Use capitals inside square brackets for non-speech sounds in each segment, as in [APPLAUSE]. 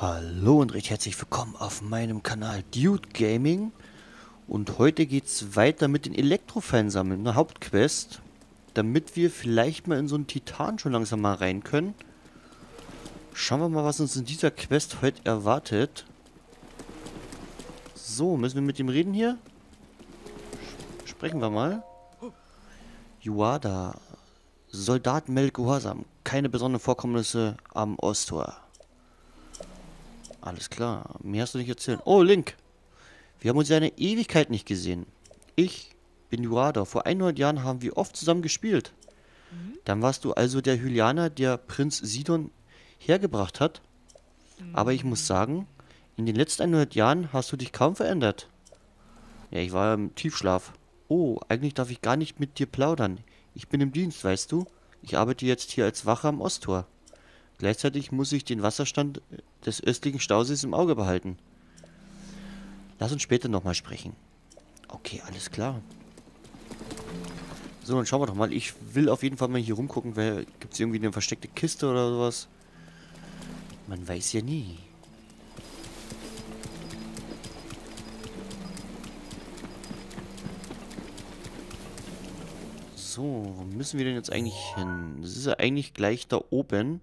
Hallo und recht herzlich willkommen auf meinem Kanal Dude Gaming. Und heute geht's weiter mit den Elektrofallen sammeln, eine Hauptquest. Damit wir vielleicht mal in so einen Titan schon langsam mal rein können. Schauen wir mal, was uns in dieser Quest heute erwartet. So, müssen wir mit ihm reden hier? Sprechen wir mal. Juada. Soldat Gehorsam. Keine besonderen Vorkommnisse am Osttor. Alles klar. Mehr hast du nicht erzählen. Oh, Link. Wir haben uns ja eine Ewigkeit nicht gesehen. Ich bin Juada. Vor 100 Jahren haben wir oft zusammen gespielt. Mhm. Dann warst du also der Hylianer, der Prinz Sidon hergebracht hat. Mhm. Aber ich muss sagen, in den letzten 100 Jahren hast du dich kaum verändert. Ja, ich war im Tiefschlaf. Oh, eigentlich darf ich gar nicht mit dir plaudern. Ich bin im Dienst, weißt du? Ich arbeite jetzt hier als Wache am Osttor. Gleichzeitig muss ich den Wasserstand des östlichen Stausees im Auge behalten. Lass uns später nochmal sprechen. Okay, alles klar. So, dann schauen wir doch mal. Ich will auf jeden Fall mal hier rumgucken. Gibt es irgendwie eine versteckte Kiste oder sowas? Man weiß ja nie. So, wo müssen wir denn jetzt eigentlich hin? Das ist ja eigentlich gleich da oben.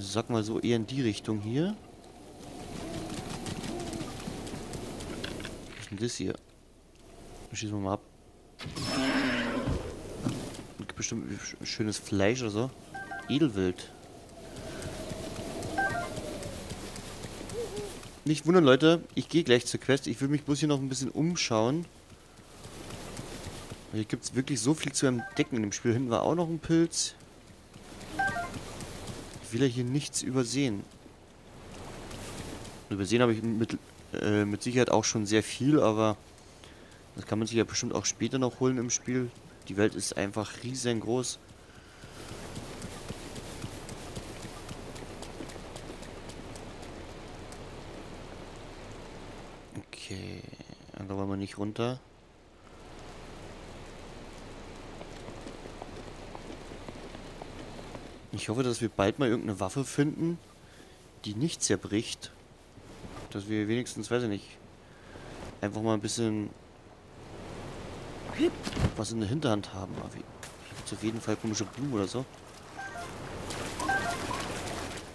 Sag mal so eher in die Richtung hier. Was ist denn das hier? Schießen wir mal ab. Gibt bestimmt schönes Fleisch oder so. Edelwild. Nicht wundern, Leute. Ich gehe gleich zur Quest. Ich will mich bloß hier noch ein bisschen umschauen. Hier gibt es wirklich so viel zu entdecken in dem Spiel. Hinten war auch noch ein Pilz. Ich will ja hier nichts übersehen. Übersehen habe ich mit, äh, mit Sicherheit auch schon sehr viel, aber das kann man sich ja bestimmt auch später noch holen im Spiel. Die Welt ist einfach riesengroß. Okay, da wollen wir nicht runter. Ich hoffe, dass wir bald mal irgendeine Waffe finden, die nicht zerbricht. Dass wir wenigstens, weiß ich nicht, einfach mal ein bisschen was in der Hinterhand haben. Aber hier gibt auf jeden Fall komische Blumen oder so.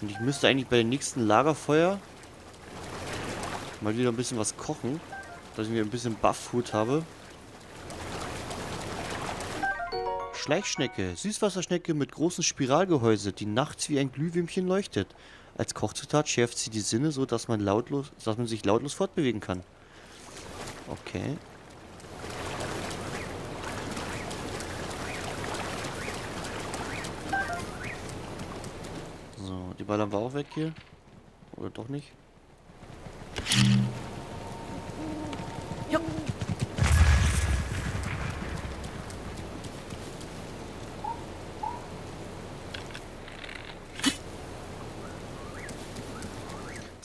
Und ich müsste eigentlich bei dem nächsten Lagerfeuer mal wieder ein bisschen was kochen, dass ich mir ein bisschen Buff-Food habe. Schleichschnecke, Süßwasserschnecke mit großem Spiralgehäuse, die nachts wie ein Glühwürmchen leuchtet. Als Kochzutat schärft sie die Sinne so, dass man lautlos, dass man sich lautlos fortbewegen kann. Okay. So, die ballern wir auch weg hier. Oder doch nicht?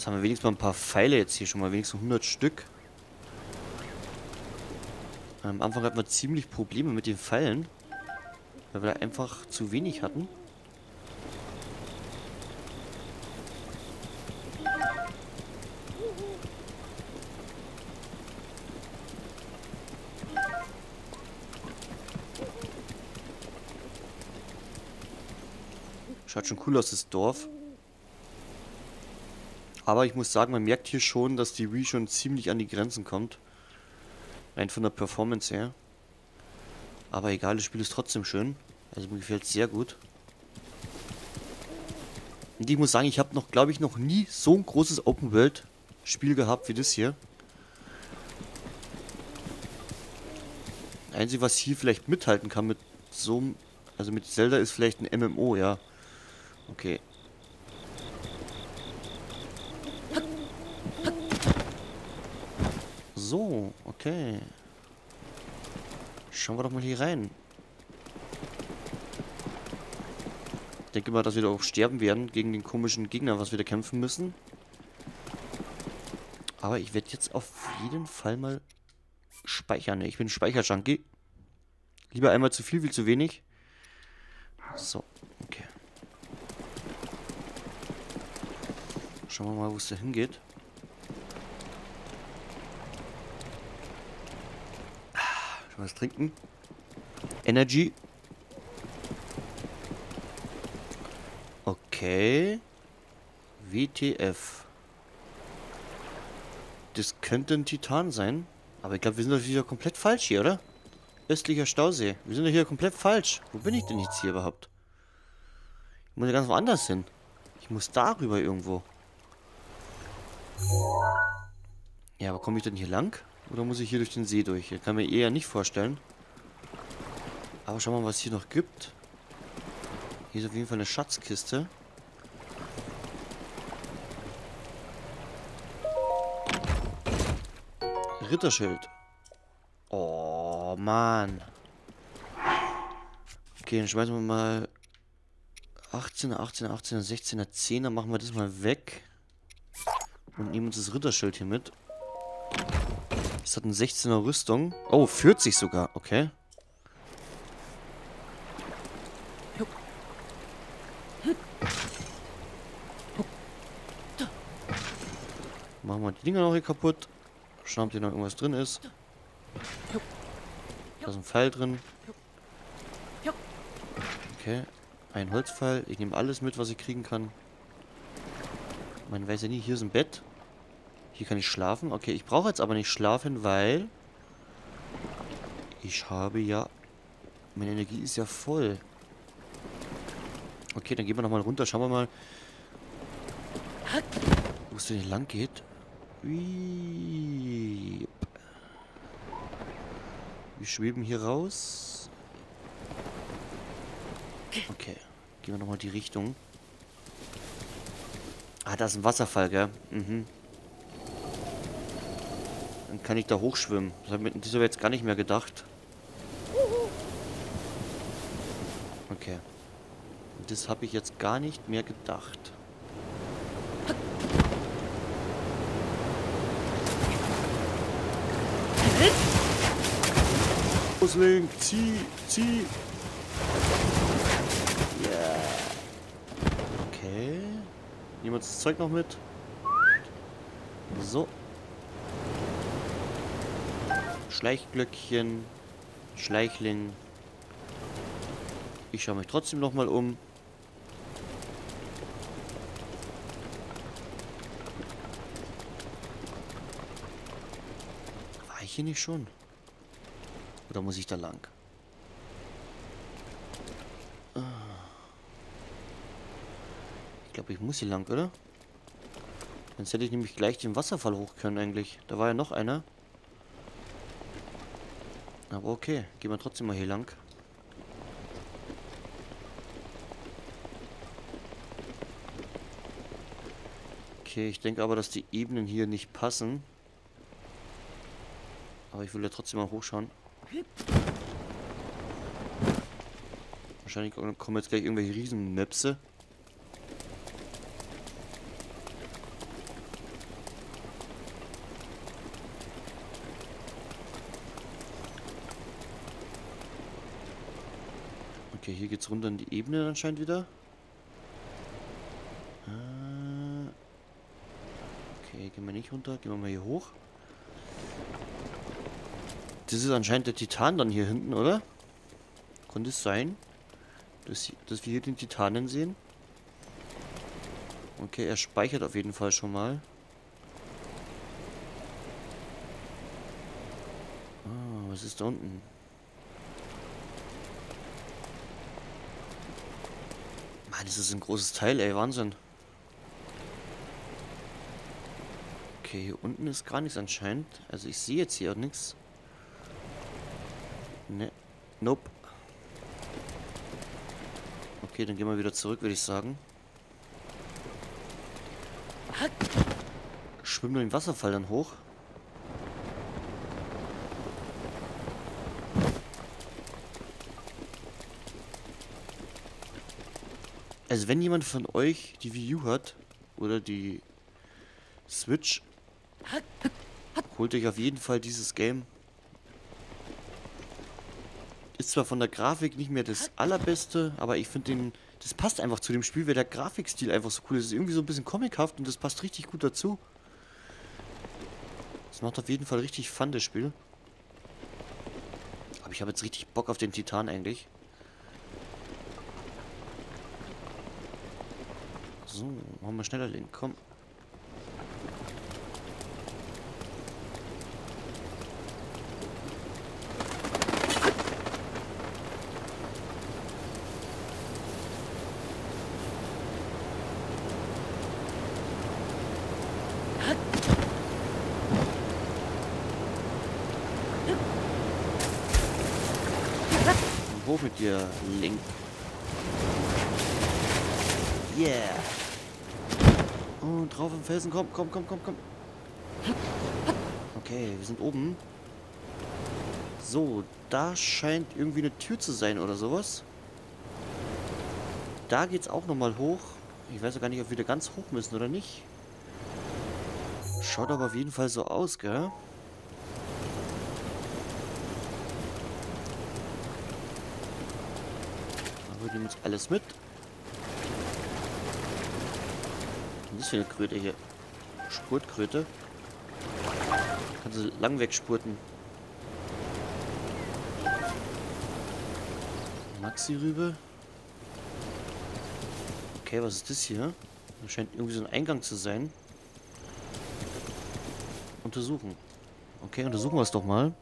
Haben wir wenigstens mal ein paar Pfeile jetzt hier schon mal, wenigstens 100 Stück. Am Anfang hatten wir ziemlich Probleme mit den Pfeilen, weil wir da einfach zu wenig hatten. Schaut schon cool aus, das Dorf. Aber ich muss sagen, man merkt hier schon, dass die Wii schon ziemlich an die Grenzen kommt. Rein von der Performance her. Aber egal, das Spiel ist trotzdem schön. Also mir gefällt es sehr gut. Und ich muss sagen, ich habe noch, glaube ich, noch nie so ein großes Open-World-Spiel gehabt wie das hier. Einzige, was hier vielleicht mithalten kann mit so Also mit Zelda ist vielleicht ein MMO, ja. Okay. So, okay. Schauen wir doch mal hier rein. Ich denke mal, dass wir da auch sterben werden gegen den komischen Gegner, was wir da kämpfen müssen. Aber ich werde jetzt auf jeden Fall mal speichern. Ich bin Speicherjunkie. Lieber einmal zu viel wie zu wenig. So, okay. Schauen wir mal, wo es da hingeht. Schon was trinken. Energy. Okay. WTF. Das könnte ein Titan sein. Aber ich glaube, wir sind doch wieder komplett falsch hier, oder? Östlicher Stausee. Wir sind doch hier komplett falsch. Wo bin ich denn jetzt hier überhaupt? Ich muss ja ganz woanders hin. Ich muss darüber irgendwo. Ja, aber komme ich denn hier lang? Oder muss ich hier durch den See durch? Ich kann mir eher nicht vorstellen. Aber schauen wir mal, was hier noch gibt. Hier ist auf jeden Fall eine Schatzkiste. Ritterschild. Oh, Mann. Okay, dann schmeißen wir mal 18er, 18er, 18er, 16er, 10er. Machen wir das mal weg. Und nehmen uns das Ritterschild hier mit. Das hat eine 16er Rüstung. Oh, 40 sogar. Okay. Machen wir die Dinger noch hier kaputt. Schauen, ob hier noch irgendwas drin ist. Da ist ein Pfeil drin. Okay. Ein Holzpfeil. Ich nehme alles mit, was ich kriegen kann. Man weiß ja nie, hier ist ein Bett. Hier kann ich schlafen. Okay, ich brauche jetzt aber nicht schlafen, weil... Ich habe ja... Meine Energie ist ja voll. Okay, dann gehen wir nochmal runter. Schauen wir mal, wo es denn lang geht. Wir schweben hier raus. Okay. Gehen wir nochmal die Richtung. Ah, da ist ein Wasserfall, gell? Mhm. Dann kann ich da hochschwimmen. Das habe ich jetzt gar nicht mehr gedacht. Okay. Das habe ich jetzt gar nicht mehr gedacht. Los, Link, zieh, zieh. Yeah. Okay. Nehmen wir das Zeug noch mit. So. Schleichglöckchen. Schleichling. Ich schaue mich trotzdem noch mal um. War ich hier nicht schon? Oder muss ich da lang? Ah. Ich glaube, ich muss hier lang, oder? Sonst hätte ich nämlich gleich den Wasserfall hoch können eigentlich. Da war ja noch einer. Aber okay, gehen wir trotzdem mal hier lang. Okay, ich denke aber, dass die Ebenen hier nicht passen. Aber ich will ja trotzdem mal hochschauen. Wahrscheinlich kommen jetzt gleich irgendwelche Riesenmöpse. Okay, hier geht's runter in die Ebene anscheinend wieder. Ah. Okay, gehen wir nicht runter. Gehen wir mal hier hoch. Das ist anscheinend der Titan dann hier hinten, oder? Konnte es sein, dass, dass wir hier den Titanen sehen? Okay, er speichert auf jeden Fall schon mal. Ah, was ist da unten? Mann, das ist ein großes Teil, ey, Wahnsinn. Okay, hier unten ist gar nichts anscheinend. Also ich sehe jetzt hier auch nichts. Ne. Nope. Okay, dann gehen wir wieder zurück, würde ich sagen. Schwimmen wir den Wasserfall dann hoch. Also wenn jemand von euch die Wii U hat oder die Switch, holt euch auf jeden Fall dieses Game. Ist zwar von der Grafik nicht mehr das allerbeste, aber ich finde den Das passt einfach zu dem Spiel, weil der Grafikstil einfach so cool ist. Ist irgendwie so ein bisschen comichaft und das passt richtig gut dazu. Das macht auf jeden Fall richtig fun, das Spiel. Aber ich habe jetzt richtig Bock auf den Titan eigentlich. So, machen wir schneller Link, komm. Hoch mit dir, Link. Yeah. Und drauf im Felsen, komm, komm, komm, komm, komm. Okay, wir sind oben. So, da scheint irgendwie eine Tür zu sein oder sowas. Da geht's auch nochmal hoch. Ich weiß ja gar nicht, ob wir da ganz hoch müssen oder nicht. Schaut aber auf jeden Fall so aus, gell? Wir nehmen uns alles mit. Was ist für eine Kröte hier? Spurtkröte. Kann sie lang wegspurten. Maxi-Rübe. Okay, was ist das hier? Das scheint irgendwie so ein Eingang zu sein. Untersuchen. Okay, untersuchen wir es doch mal.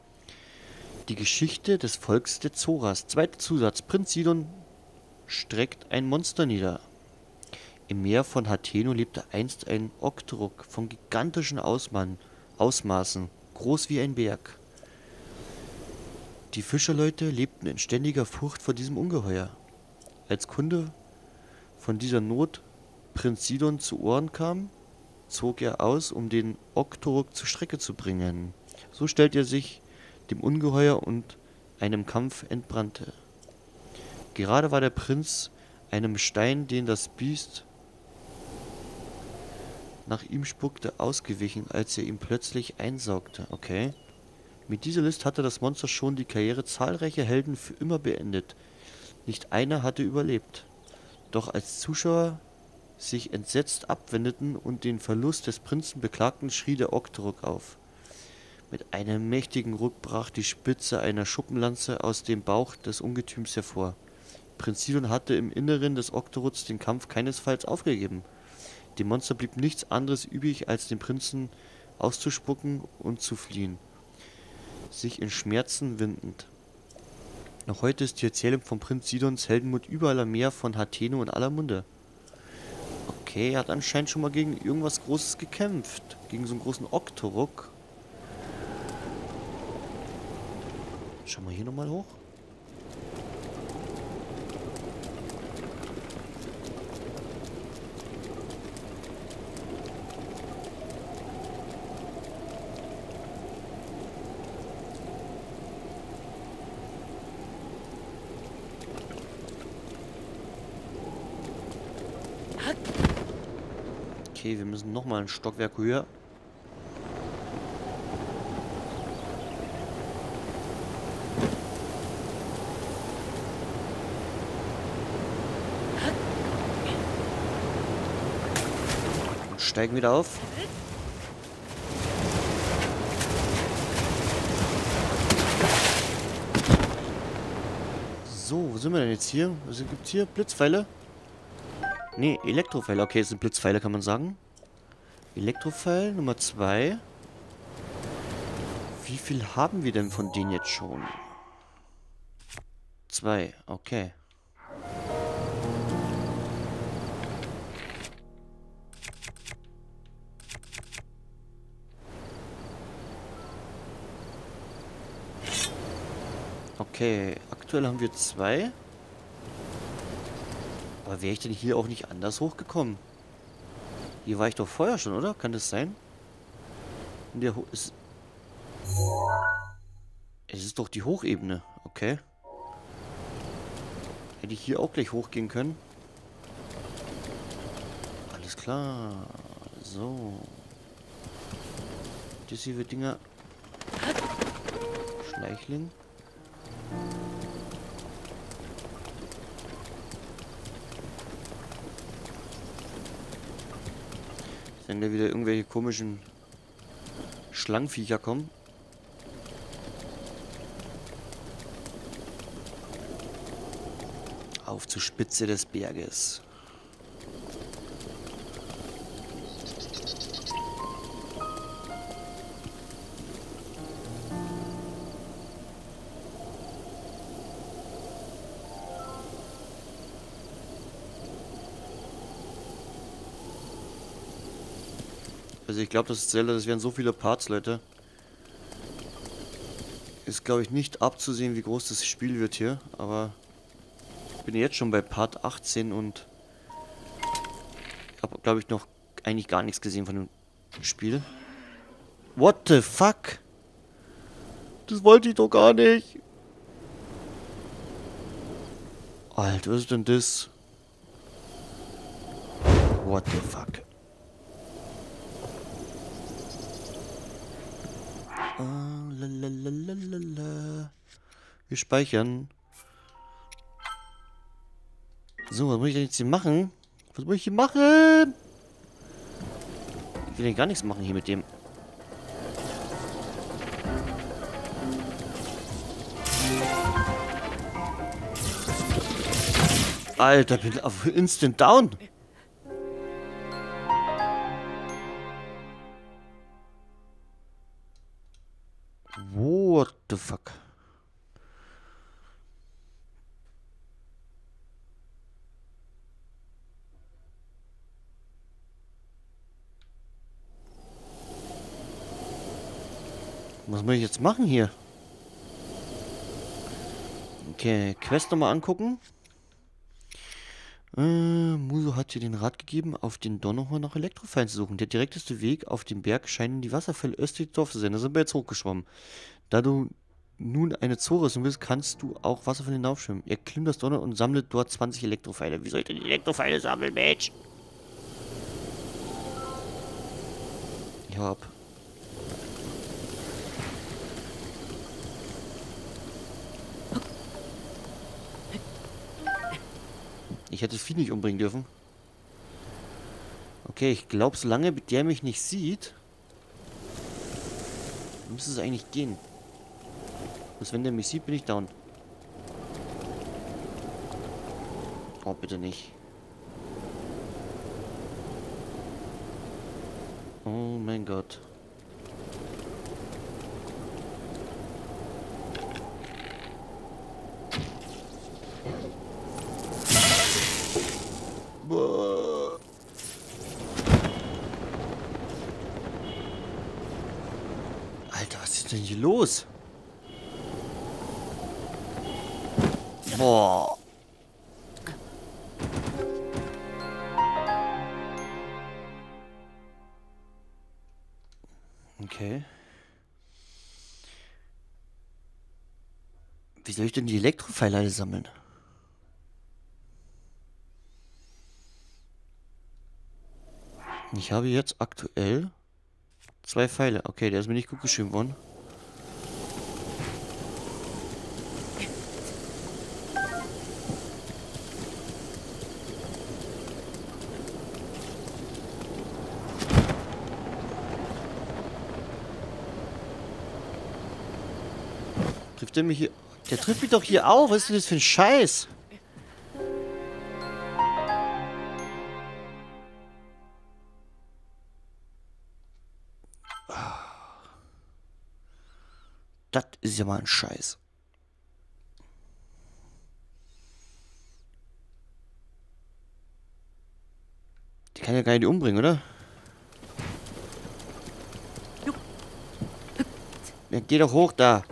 Die Geschichte des Volks der Zoras. Zweiter Zusatz. Prinz Sidon streckt ein Monster nieder. Im Meer von Hateno lebte einst ein Oktruk von gigantischen Ausmaßen, groß wie ein Berg. Die Fischerleute lebten in ständiger Furcht vor diesem Ungeheuer. Als Kunde von dieser Not Prinz Sidon zu Ohren kam, zog er aus, um den Oktorok zur Strecke zu bringen. So stellt er sich dem Ungeheuer und einem Kampf entbrannte. Gerade war der Prinz einem Stein, den das Biest nach ihm spuckte, ausgewichen, als er ihn plötzlich einsaugte. Okay. Mit dieser List hatte das Monster schon die Karriere zahlreicher Helden für immer beendet. Nicht einer hatte überlebt. Doch als Zuschauer sich entsetzt abwendeten und den Verlust des Prinzen beklagten, schrie der Oktorok auf. Mit einem mächtigen Ruck brach die Spitze einer Schuppenlanze aus dem Bauch des Ungetüms hervor. Prinz Sidon hatte im Inneren des Oktorots den Kampf keinesfalls aufgegeben. Dem Monster blieb nichts anderes übrig, als den Prinzen auszuspucken und zu fliehen, sich in Schmerzen windend. Noch heute ist die Erzählung von Prinz Sidons Heldenmut überall am Meer von Hateno in aller Munde. Okay, er hat anscheinend schon mal gegen irgendwas Großes gekämpft. Gegen so einen großen Oktorok. Schauen wir hier nochmal hoch. Okay, wir müssen noch mal ein Stockwerk höher. Und steigen wieder auf. So, wo sind wir denn jetzt hier? Was gibt's hier? Blitzpfeile? Ne, Elektropfeile. Okay, es sind Blitzpfeile, kann man sagen. Elektropfeil Nummer 2. Wie viel haben wir denn von denen jetzt schon? Zwei, okay. Okay, aktuell haben wir zwei. Aber wäre ich denn hier auch nicht anders hochgekommen? Hier war ich doch vorher schon, oder? Kann das sein? In der Ho ist es ist doch die Hochebene. Okay. Hätte ich hier auch gleich hochgehen können. Alles klar. So. Das hier wird Dinger. Schleichling. Wenn da wieder irgendwelche komischen Schlangenviecher kommen. Auf zur Spitze des Berges. Also ich glaube, das ist Zelda, das wären so viele Parts, Leute. Ist, glaube ich, nicht abzusehen, wie groß das Spiel wird hier, aber ich bin jetzt schon bei Part 18 und habe, glaube ich, noch eigentlich gar nichts gesehen von dem Spiel. What the fuck? Das wollte ich doch gar nicht. Alter, was ist denn das? What the fuck? Lalalala. Wir speichern. So, was muss ich denn jetzt hier machen? Was muss ich hier machen? Ich will ja gar nichts machen hier mit dem. Alter, bin auf Instant Down. The fuck? Was muss ich jetzt machen hier? Okay, Quest nochmal angucken. Äh, Muso hat dir den Rat gegeben, auf den Donnerhorn nach Elektrofallen zu suchen. Der direkteste Weg auf den Berg scheinen die Wasserfälle östlich des Dorfes zu sein. Da sind wir jetzt hochgeschwommen. Da du nun eine Zoristin bist, kannst du auch Wasserfälle hinaufschwimmen. Er klimmt das Donner und sammelt dort 20 Elektrofeile. Wie soll ich denn die Elektrofeile sammeln, Mensch? Ich hab. Ich hätte Vieh nicht umbringen dürfen. Okay, ich glaube, solange der mich nicht sieht, müsste es eigentlich gehen. Bis wenn der mich sieht, bin ich down. Oh, bitte nicht. Oh mein Gott. Alter, was ist denn hier los? Boah. Okay. Wie soll ich denn die Elektropfeile alle sammeln? Ich habe jetzt aktuell zwei Pfeile. Okay, der ist mir nicht gut geschrieben worden. Trifft der mich hier... Der trifft mich doch hier auf. Was ist denn das für ein Scheiß? Das ist ja mal ein Scheiß. Die kann ja gar nicht umbringen, oder? Ja, geh doch hoch da.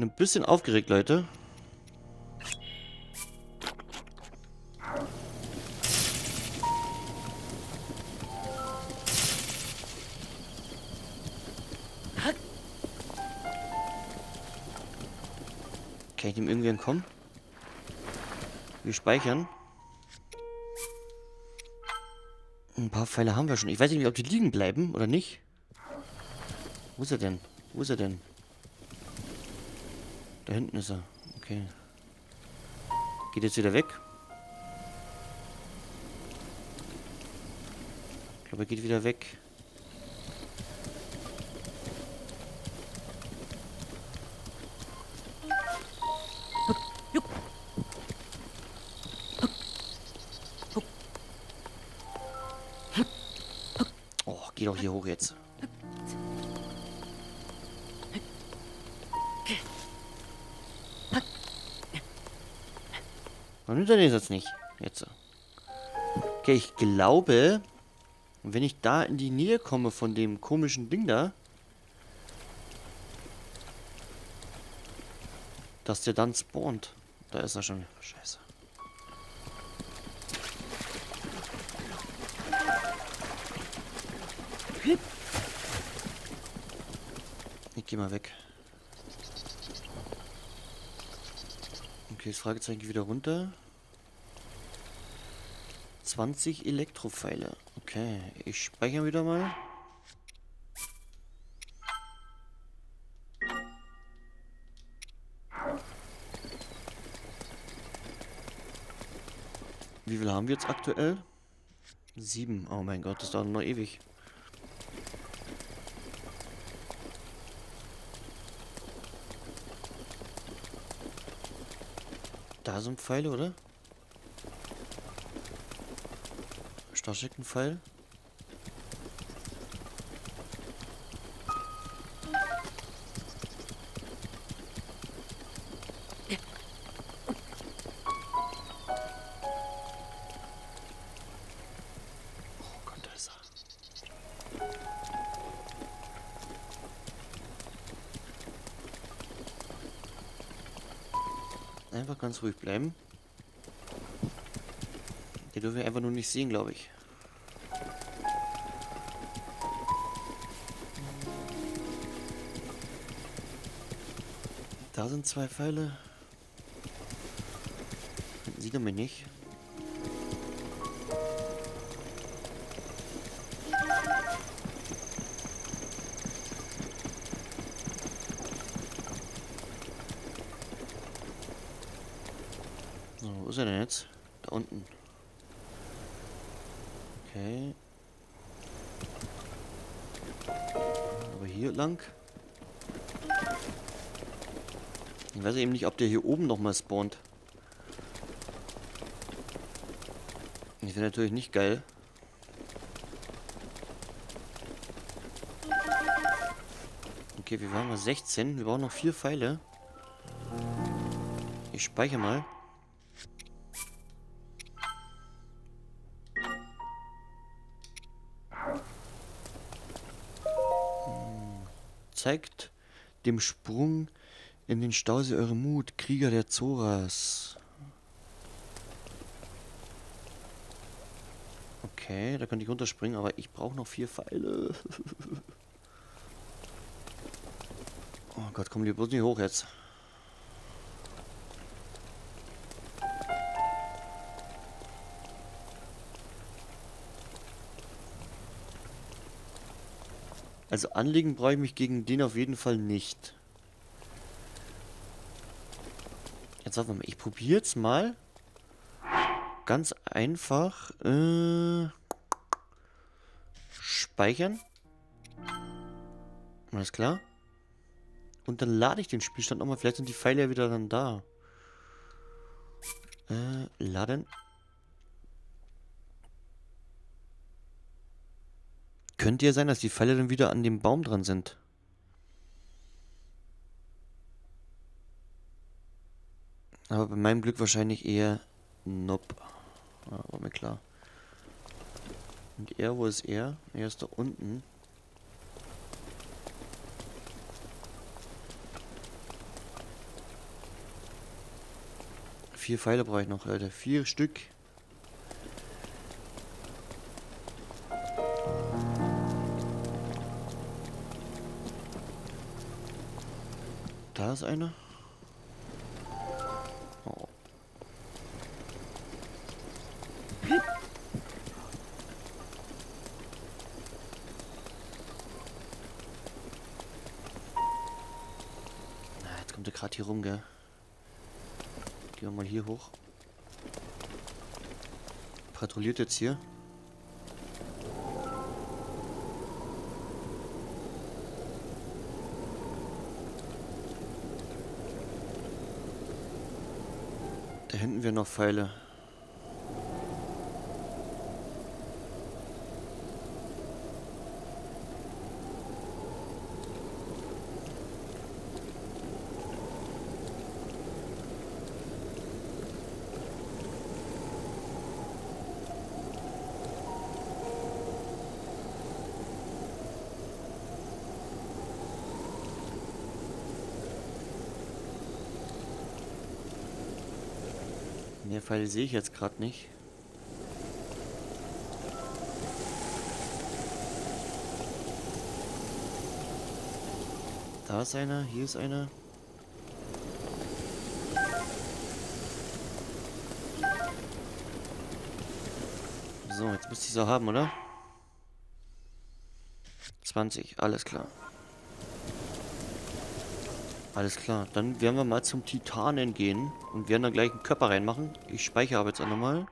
bin ein bisschen aufgeregt, Leute. Kann ich dem irgendwie entkommen? Wir speichern. Ein paar Pfeile haben wir schon. Ich weiß nicht, ob die liegen bleiben oder nicht. Wo ist er denn? Wo ist er denn? Da hinten ist er. Okay. Geht jetzt wieder weg. Ich glaube, er geht wieder weg. Oh, geh doch hier hoch jetzt. Warum er den jetzt nicht? Jetzt. Okay, ich glaube, wenn ich da in die Nähe komme von dem komischen Ding da, dass der dann spawnt. Da ist er schon. Scheiße. Ich geh mal weg. Okay, das Fragezeichen geht wieder runter. 20 Elektropfeile. Okay, ich speichere wieder mal. Wie viel haben wir jetzt aktuell? Sieben. Oh mein Gott, das dauert noch ewig. Da sind Pfeile, oder? Da ist er. Einfach ganz ruhig bleiben. Den dürfen wir einfach nur nicht sehen, glaube ich. Sind zwei Pfeile. Sieht er mich nicht. Ob der hier oben nochmal spawnt. Ich wäre natürlich nicht geil. Okay, wir waren mal 16. Wir brauchen noch vier Pfeile. Ich speichere mal. Hm. Zeigt dem Sprung in den Stausee eure Mut, Krieger der Zoras. Okay, da könnte ich runterspringen, aber ich brauche noch vier Pfeile. [LAUGHS] oh Gott, komm die bloß nicht hoch jetzt. Also anlegen brauche ich mich gegen den auf jeden Fall nicht. Jetzt warte mal, ich probiere jetzt mal ganz einfach äh, speichern. Alles klar. Und dann lade ich den Spielstand nochmal. Vielleicht sind die Pfeile ja wieder dann da. Äh, laden. Könnte ja sein, dass die Pfeile dann wieder an dem Baum dran sind. Aber bei meinem Glück wahrscheinlich eher Nope. Ja, war mir klar. Und er, wo ist er? Er ist da unten. Vier Pfeile brauche ich noch, Leute. Vier Stück. Da ist einer. Hier rum, gell? Gehen wir mal hier hoch. Patrouilliert jetzt hier. Da hinten wir noch Pfeile. Mehr Pfeile sehe ich jetzt gerade nicht. Da ist einer, hier ist einer. So, jetzt müsste ich so haben, oder? 20, alles klar. Alles klar, dann werden wir mal zum Titanen gehen und werden da gleich einen Körper reinmachen. Ich speichere aber jetzt auch nochmal.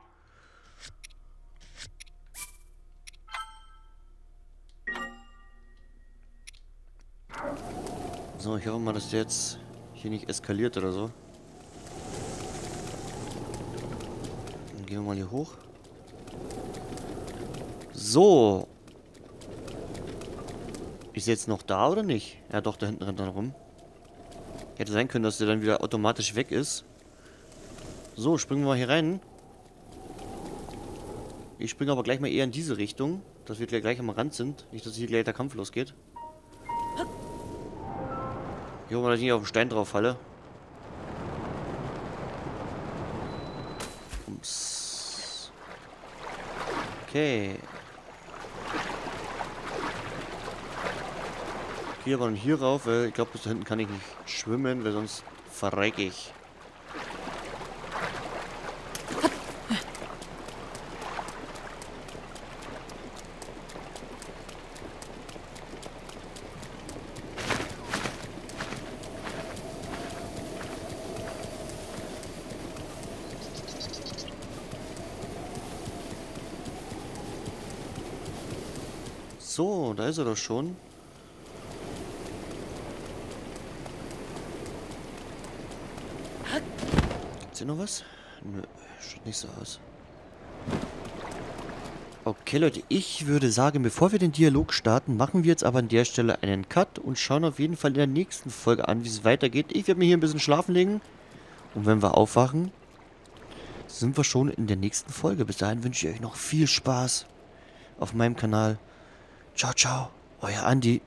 So, ich hoffe mal, dass der jetzt hier nicht eskaliert oder so. Dann gehen wir mal hier hoch. So. Ist jetzt noch da oder nicht? Ja doch, da hinten rennt er rum. Hätte sein können, dass der dann wieder automatisch weg ist. So, springen wir mal hier rein. Ich springe aber gleich mal eher in diese Richtung, dass wir gleich am Rand sind. Nicht, dass hier gleich der Kampf losgeht. Hier mal, dass ich nicht auf den Stein drauf falle. Ums. Okay. Gehe aber hier rauf, weil ich glaube, bis da hinten kann ich nicht schwimmen, weil sonst verrecke ich. So, da ist er doch schon. Hier noch was? Nö, sieht nicht so aus. Okay, Leute, ich würde sagen, bevor wir den Dialog starten, machen wir jetzt aber an der Stelle einen Cut und schauen auf jeden Fall in der nächsten Folge an, wie es weitergeht. Ich werde mir hier ein bisschen schlafen legen. Und wenn wir aufwachen, sind wir schon in der nächsten Folge. Bis dahin wünsche ich euch noch viel Spaß auf meinem Kanal. Ciao, ciao, euer Andi.